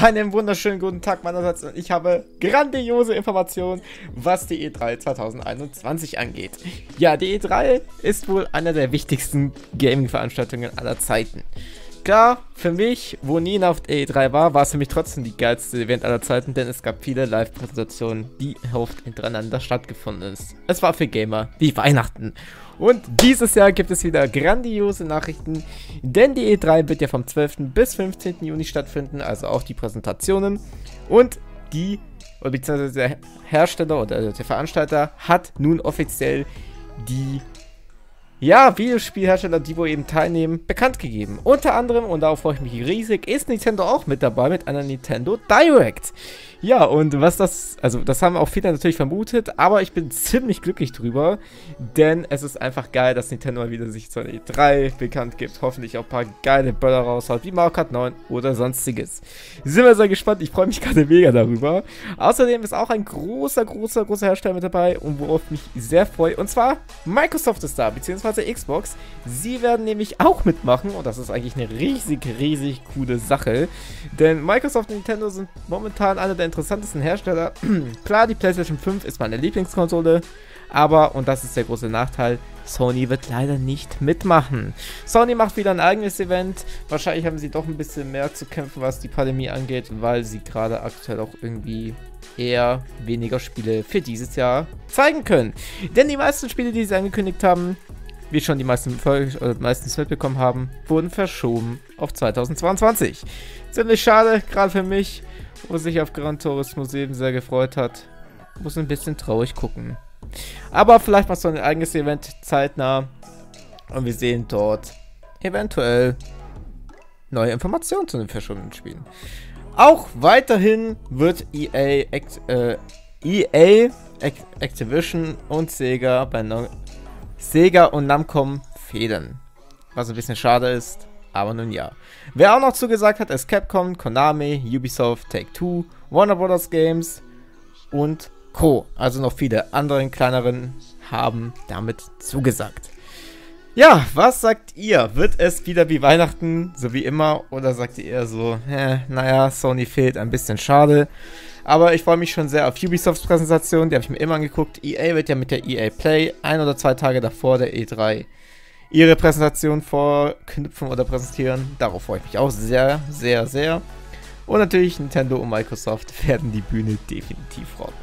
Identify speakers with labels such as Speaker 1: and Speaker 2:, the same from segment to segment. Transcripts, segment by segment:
Speaker 1: Einen wunderschönen guten Tag meinerseits. Ich habe grandiose Informationen, was die E3 2021 angeht. Ja, die E3 ist wohl eine der wichtigsten Gaming-Veranstaltungen aller Zeiten. Klar, für mich, wo nie auf der E3 war, war es für mich trotzdem die geilste Event aller Zeiten, denn es gab viele Live-Präsentationen, die oft hintereinander stattgefunden ist. Es war für Gamer wie Weihnachten. Und dieses Jahr gibt es wieder grandiose Nachrichten, denn die E3 wird ja vom 12. bis 15. Juni stattfinden, also auch die Präsentationen. Und die, beziehungsweise der Hersteller oder der Veranstalter hat nun offiziell die ja, Videospielhersteller, die wo eben teilnehmen, bekannt gegeben. Unter anderem, und darauf freue ich mich riesig, ist Nintendo auch mit dabei mit einer Nintendo Direct. Ja, und was das, also das haben auch viele natürlich vermutet, aber ich bin ziemlich glücklich drüber, denn es ist einfach geil, dass Nintendo mal wieder sich zur E3 bekannt gibt. Hoffentlich auch ein paar geile Böller raushaut, wie Mario Kart 9 oder sonstiges. Sind wir sehr gespannt, ich freue mich gerade mega darüber. Außerdem ist auch ein großer, großer, großer Hersteller mit dabei und worauf ich mich sehr freue, und zwar Microsoft ist da, beziehungsweise Xbox. Sie werden nämlich auch mitmachen und das ist eigentlich eine riesig, riesig coole Sache, denn Microsoft und Nintendo sind momentan eine der interessantesten Hersteller. Klar, die PlayStation 5 ist meine Lieblingskonsole, aber, und das ist der große Nachteil, Sony wird leider nicht mitmachen. Sony macht wieder ein eigenes Event. Wahrscheinlich haben sie doch ein bisschen mehr zu kämpfen, was die Pandemie angeht, weil sie gerade aktuell auch irgendwie eher weniger Spiele für dieses Jahr zeigen können. Denn die meisten Spiele, die sie angekündigt haben, wie schon die meisten oder meistens mitbekommen haben, wurden verschoben auf 2022. Ziemlich schade, gerade für mich, wo sich auf Gran Turismo 7 sehr gefreut hat. Muss ein bisschen traurig gucken. Aber vielleicht machst du ein eigenes Event zeitnah. Und wir sehen dort eventuell neue Informationen zu den verschobenen Spielen. Auch weiterhin wird EA, Act, äh, EA Activision und Sega bei no Sega und Namcom fehlen. Was ein bisschen schade ist, aber nun ja. Wer auch noch zugesagt hat, ist Capcom, Konami, Ubisoft, Take-Two, Warner Bros. Games und Co. Also noch viele andere kleineren haben damit zugesagt. Ja, was sagt ihr? Wird es wieder wie Weihnachten, so wie immer? Oder sagt ihr eher so, äh, naja, Sony fehlt, ein bisschen schade. Aber ich freue mich schon sehr auf Ubisofts Präsentation, die habe ich mir immer angeguckt. EA wird ja mit der EA Play ein oder zwei Tage davor der E3 ihre Präsentation vorknüpfen oder präsentieren. Darauf freue ich mich auch sehr, sehr, sehr. Und natürlich Nintendo und Microsoft werden die Bühne definitiv rocken.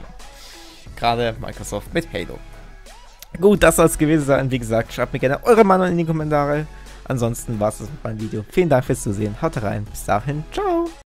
Speaker 1: Gerade Microsoft mit Halo. Gut, das soll es gewesen sein. Wie gesagt, schreibt mir gerne eure Meinung in die Kommentare. Ansonsten war es das mit meinem Video. Vielen Dank fürs Zusehen. Haut rein. Bis dahin. Ciao.